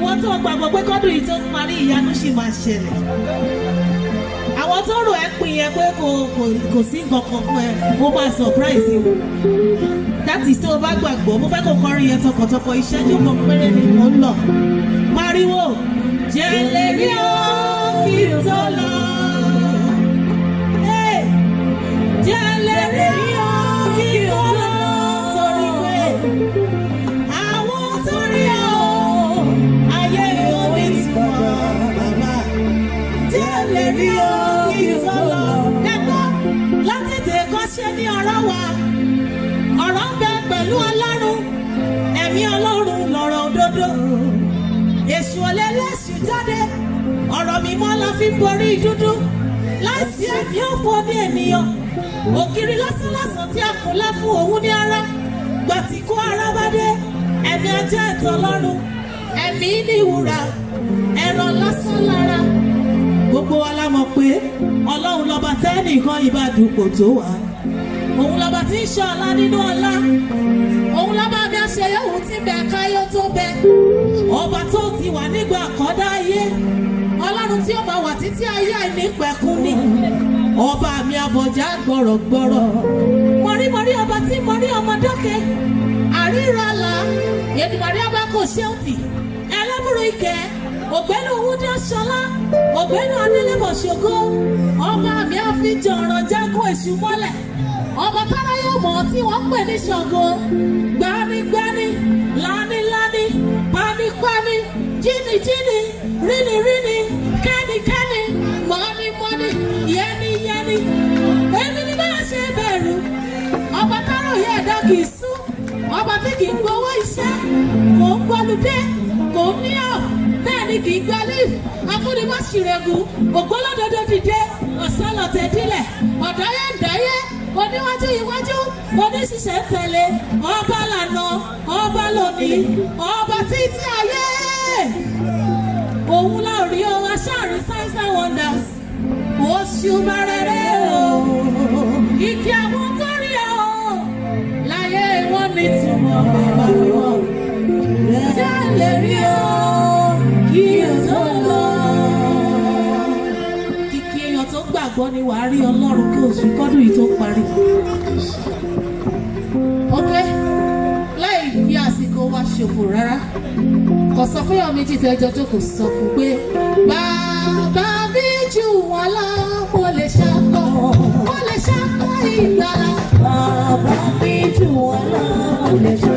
ìwọ tó gbàgbọ́ pé kọ́dùn yìí tó ń parí ìyanu sì máa ṣẹlẹ̀ àwọn tó rò ẹ́ pin yẹn pé kò sí nǹkan kan fún ẹ ó máa surprise yìí that is tó o bá gbàgbọ́ mo fẹ́ kó kọrin yẹn tọkàntọkàn ìṣẹ́jú kan péré ni mo ń lọ pariwo jẹ́ lè rí ọ́ kí n tó lọ. mímọ́ la fi borí dúdú láìsí ẹ̀mí ọ̀pọ̀ ní ènìyàn ògiri lásánlásán tí a kò lá fún òun ní ara gbàtíkó ara bá dé ẹ̀mí ajá ẹ̀tọ́ lọ́rùn ẹ̀mí ní ìwúra ẹ̀rọ lásán lára gbogbo wa la mọ̀ pé ọlọ́run lọ́ba tẹ́ẹ̀nì kan ìbá dùpò tó wà òun lọ́ba tí ń ṣe ọ̀la nínú ọlá òun lọ́ba bí a òun ti bẹ̀ káyọ́ tó bẹ ọba tó ti wà nígbà kọ́dá ayé tí ó máa wà títí ayé àìní pẹ̀kun ni ọba mi àbọ̀já gbọ̀rọ̀gbọ̀rọ̀ mọ̀rímọ̀rí ọba tí mọ̀rí ọmọ dọ́kẹ́ àríràlà Èdùmàrè ọba kò ṣeun tì ẹlẹ́bùrú ìkẹ́ ògbẹ́ni owúdá ṣọlá ògbẹ́ni adélébọ̀ ṣògo ọba mi àfijọ́ ọ̀rọ̀ jágún èṣù mọ́lẹ̀ ọba tára yóò mọ̀ tí wọ́n pè ní Ṣàngó gbanigbani lániláni panípaní jínijínì ríniríni. ni èmi ni máa ṣe bẹ̀rù ọba táròyé ẹ̀dá kì í sú ọba tí kì í gbowó iṣẹ́ kò ń gbọ́lùdé kò ń ní ọ̀ bẹ́ẹ̀ ni kì í gba leaf afúnimọ̀ṣirẹ̀gùn ògbólódodo dìde ọ̀sán lọ̀tẹ̀ dílẹ̀ ọ̀dáyé ǹdáyé oníwájú iwájú oníṣiṣẹ́ tẹ̀lé ọba lànà ọba lòní ọba títí ayé òun láòrí o aṣáàrí sáísá wonders oṣù márẹrẹ. gbàgbọ́ ni wàá rí ọlọ́run kí oṣù kọ́dún yìí tó parí. ok láì fi àsìkò wa ṣòfò rárá kò sọ fún yàrá méjì tẹ́jọ́ tó kò sọ fún pé bàbá mi jù lọ kó lè ṣàkọ́ kó lè ṣàkọ́ ìlú. 我啦。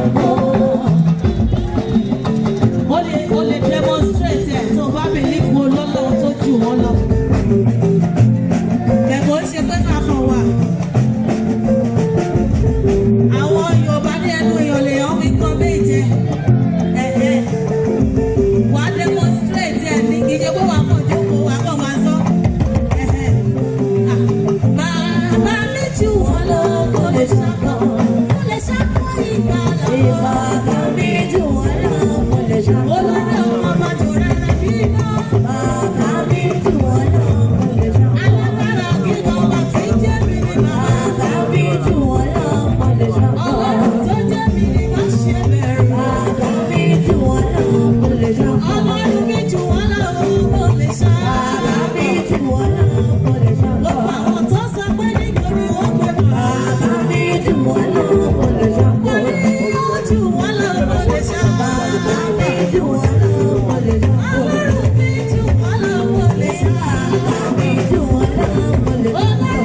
Bye.